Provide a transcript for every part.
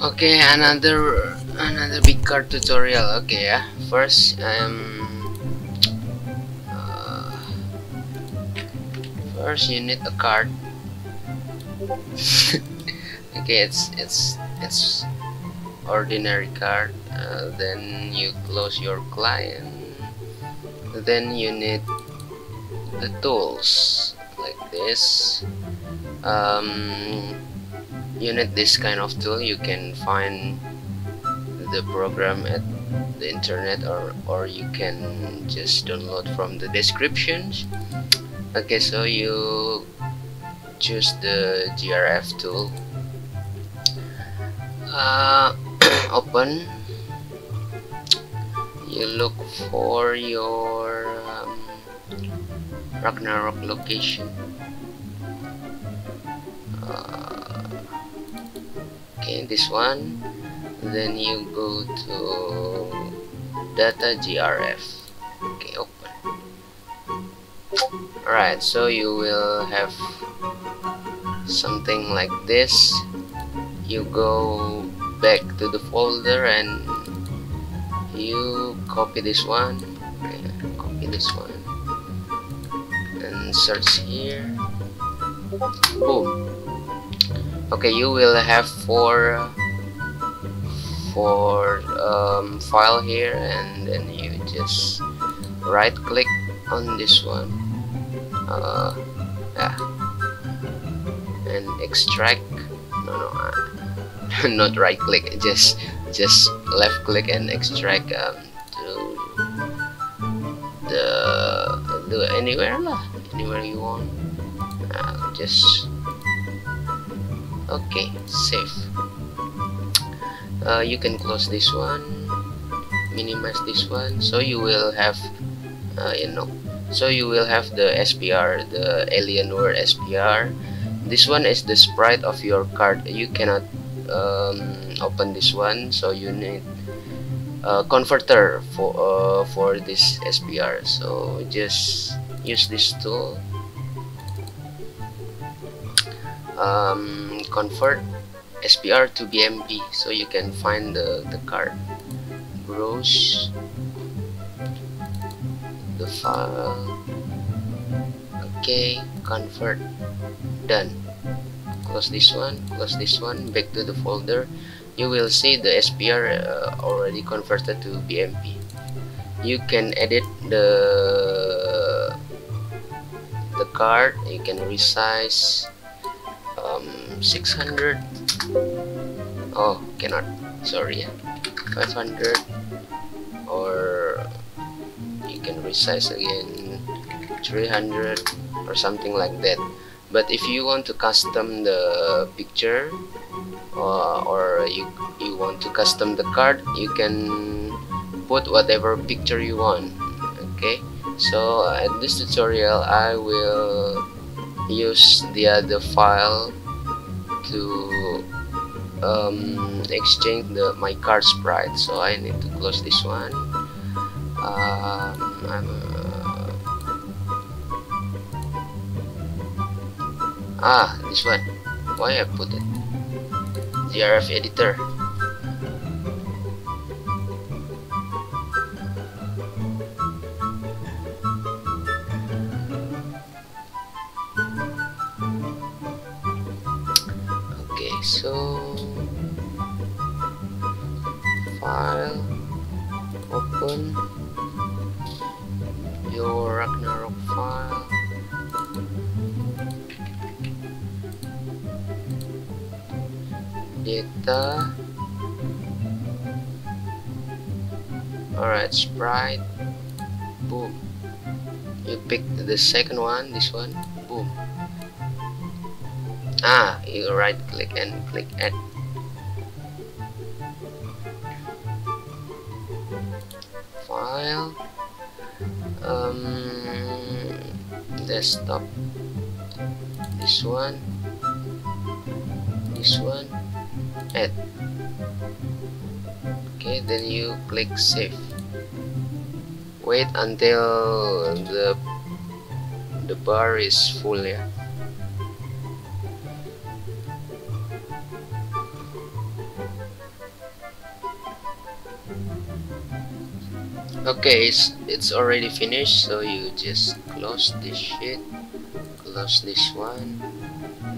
okay another another big card tutorial. Okay yeah. First um uh, first you need a card. Okay it's it's it's ordinary card. Uh, then you close your client. Then you need the tools like this. Um, you need this kind of tool you can find the program at the internet or or you can just download from the descriptions. Okay so you choose the grf tool. Uh, open. You look for your um, Ragnarok location. Uh, okay this one then you go to data grf okay open. Alright so you will have something like this. You go back to the folder and you copy this one. Copy this one. And search here. Boom okay you will have four four um, file here and then you just right click on this one. Uh, yeah. And extract. No no uh, not right click just just left click and extract um, to the, the anywhere lah anywhere you want. Uh, just okay save uh, you can close this one minimize this one. So you will have uh, you know so you will have the SPR the Alienware SPR this one is the sprite of your card. You cannot um, open this one so you need a converter for uh, for this SPR so just use this tool um, convert SPR to BMP so you can find the, the card browse the file okay convert done. Close this one close this one back to the folder. You will see the SPR uh, already converted to BMP you can edit the the card you can resize 600 oh cannot. Sorry. 500 or you can resize again 300 or something like that. But if you want to custom the picture uh, or you you want to custom the card you can put whatever picture you want. Okay? So uh, in this tutorial I will use the other file to um, exchange the my card sprite so I need to close this one. Um, I'm, uh, ah this one. Why I put it? GRF editor so file open your Ragnarok file. Data. Alright sprite. Boom. You pick the second one this one. Boom. Ah you right click and click add. File. Um, desktop. This one. This one. Add. Okay then you click save. Wait until the the bar is full yeah okay it's it's already finished so you just close this shit. Close this one.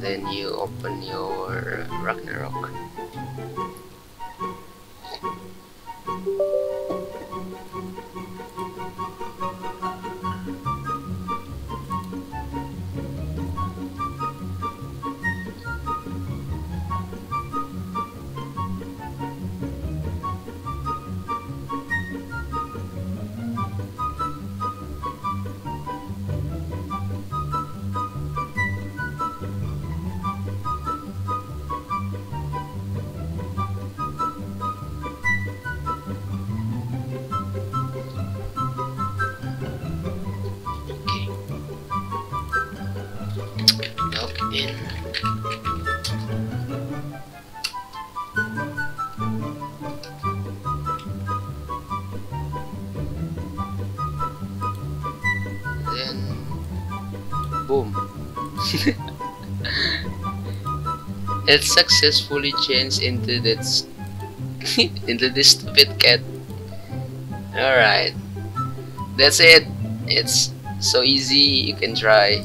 Then you open your Ragnarok. In. Then, boom. it successfully changed into this into this stupid cat. Alright. That's it. It's so easy, you can try.